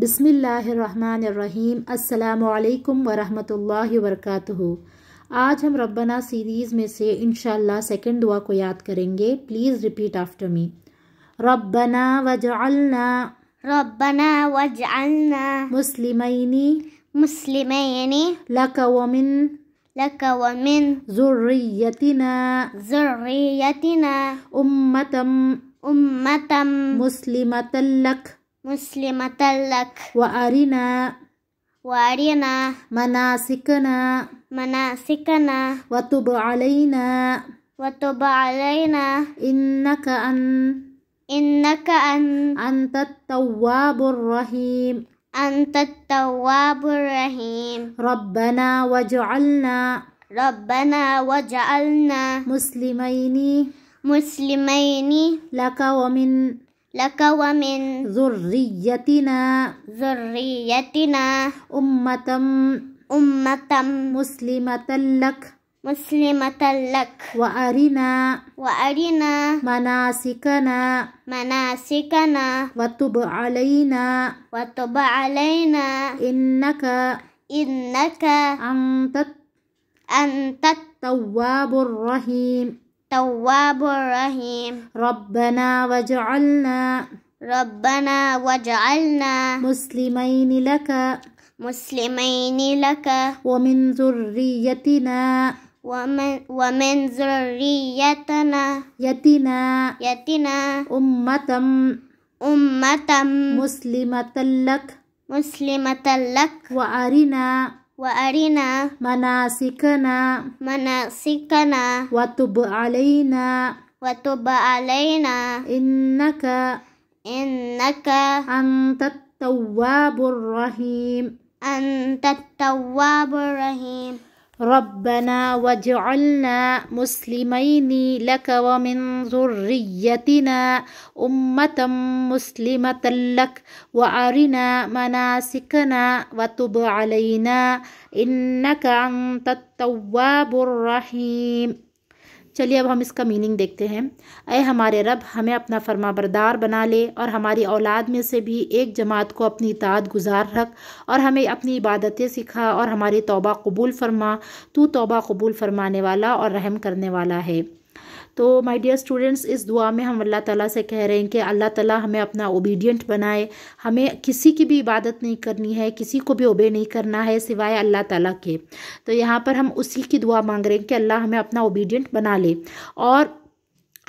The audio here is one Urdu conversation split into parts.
بسم اللہ الرحمن الرحیم السلام علیکم ورحمۃ اللہ وبرکاتہ آج ہم ربنا سیریز میں سے انشاءاللہ سیکنڈ دعا کو یاد کریں گے. پلیز ریپیٹ آفٹر می ربنا وجعلنا ربنا واجعلنا مسلمینی مسلمين لک ومن لك ومن ذریتنا. ذريتنا امتا أمة مسلمتا لک. مسلمة لك وأرنا وأرنا مناسکنا مناسكنا. وتب علینا وتب علينا. انک ان إنك أن أنت التواب الرحیم أنت التواب الرحيم. ربنا وجعلنا ربنا واجعلنا مسلمين. مسلمين. لك ومن لك ومن ذريتنا ذريتنا أمة أمة مسلمة لك. مسلمة لك. وأرنا وأرنا مناسكنا. مناسكنا. وتب علينا. وتب علينا. إنك إنك أنت أنت التواب الرحيم. التواب الرحيم. ربنا وجعلنا ربنا واجعلنا مسلمين لك. مسلمين لك. ومن ذريتنا. ومن ومن ذريتنا. يتنا. يتنا. أمة. أمة. مسلمة لك. مسلمة لك. وأرنا. وأرنا مناسكنا. مناسكنا. وتب علينا. وتب علينا. إنك إنك أنت التواب الرحيم. أنت التواب الرحيم. ربنا واجعلنا مسلمين لك ومن ذريتنا أمة مسلمة لك وأرنا مناسكنا وتب علينا إنك أنت التواب الرحيم. چلیے اب ہم اس کا میننگ دیکھتے ہیں۔ اے ہمارے رب، ہمیں اپنا فرما بردار بنا لے اور ہماری اولاد میں سے بھی ایک جماعت کو اپنی اطاعت گزار رکھ اور ہمیں اپنی عبادتیں سکھا اور ہماری توبہ قبول فرما۔ تو توبہ قبول فرمانے والا اور رحم کرنے والا ہے۔ تو مائی ڈیئر اسٹوڈنٹس اس دعا میں ہم اللہ تعالیٰ سے کہہ رہے ہیں کہ اللہ تعالیٰ ہمیں اپنا اوبیڈینٹ بنائے۔ ہمیں کسی کی بھی عبادت نہیں کرنی ہے، کسی کو بھی اوبے نہیں کرنا ہے سوائے اللہ تعالیٰ کے۔ تو یہاں پر ہم اسی کی دعا مانگ رہے ہیں کہ اللہ ہمیں اپنا اوبیڈینٹ بنا لے۔ اور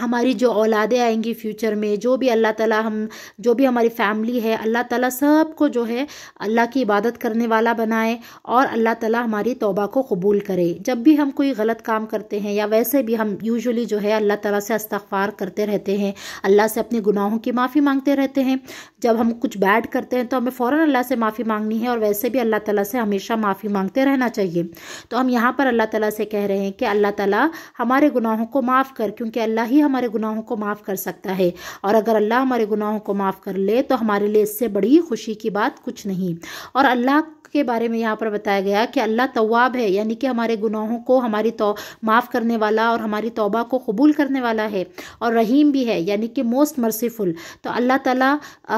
ہماری جو اولادیں آئیں گی فیوچر میں، جو بھی اللہ تعالیٰ ہم، جو بھی ہماری فیملی ہے، اللہ تعالیٰ سب کو جو ہے اللہ کی عبادت کرنے والا بنائے اور اللہ تعالیٰ ہماری توبہ کو قبول کرے۔ جب بھی ہم کوئی غلط کام کرتے ہیں یا ویسے بھی ہم یوزولی جو ہے اللہ تعالیٰ سے استغفار کرتے رہتے ہیں، اللہ سے اپنے گناہوں کی معافی مانگتے رہتے ہیں۔ جب ہم کچھ بیڈ کرتے ہیں تو ہمیں فوراً اللہ سے معافی مانگنی ہے اور ویسے بھی اللہ تعالیٰ سے ہمیشہ معافی مانگتے رہنا چاہیے۔ تو ہم یہاں پر اللہ تعالیٰ سے کہہ رہے ہیں کہ اللہ تعالیٰ ہمارے گناہوں کو معاف کر، کیونکہ اللہ ہی ہمارے گناہوں کو معاف کر سکتا ہے۔ اور اگر اللہ ہمارے گناہوں کو معاف کر لے تو ہمارے لیے اس سے بڑی خوشی کی بات کچھ نہیں۔ اور اللہ کے بارے میں یہاں پر بتایا گیا کہ اللہ تواب ہے یعنی کہ ہمارے گناہوں کو، ہماری تو، معاف کرنے والا اور ہماری توبہ کو قبول کرنے والا ہے اور رحیم بھی ہے یعنی کہ موسٹ مرسیفل تو اللہ تعالیٰ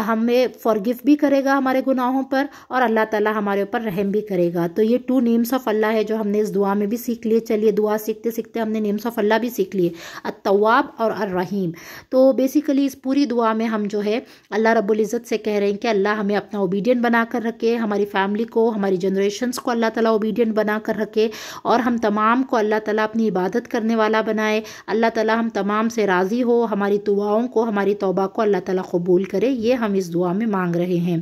ہمیں فارگف بھی کرے گا ہمارے گناہوں پر اور اللہ تعالیٰ ہمارے اوپر رحم بھی کرے گا۔ تو یہ ٹو نیمس آف اللہ ہے جو ہم نے اس دعا میں بھی سیکھ لیے۔ چلیے، دعا سیکھتے سیکھتے ہم نے نیمس آف اللہ بھی سیکھ لیے۔ التواب اور الرحیم۔ تو بیسیکلی اس پوری دعا میں ہم جو ہے اللہ رب العزت سے کہہ رہے ہیں کہ اللہ ہمیں اپنا اوبیڈین بنا کر رکھے، ہماری فیملی کو ہماری جنریشنس کو اللہ تعالیٰ اوبیڈینٹ بنا کر رکھے اور ہم تمام کو اللہ تعالیٰ اپنی عبادت کرنے والا بنائے۔ اللہ تعالیٰ ہم تمام سے راضی ہو، ہماری دعاؤں کو، ہماری توبہ کو اللہ تعالیٰ قبول کرے، یہ ہم اس دعا میں مانگ رہے ہیں۔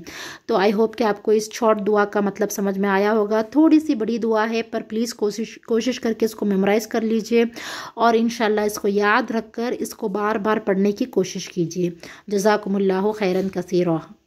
تو آئی ہوپ کہ آپ کو اس شارٹ دعا کا مطلب سمجھ میں آیا ہوگا۔ تھوڑی سی بڑی دعا ہے، پر پلیز کوشش کوشش کر کے اس کو میمورائز کر لیجیے اور انشاءاللہ اس کو یاد رکھ کر اس کو بار بار پڑھنے کی کوشش کیجیے جزاکم اللہ خیرن کثیرہ۔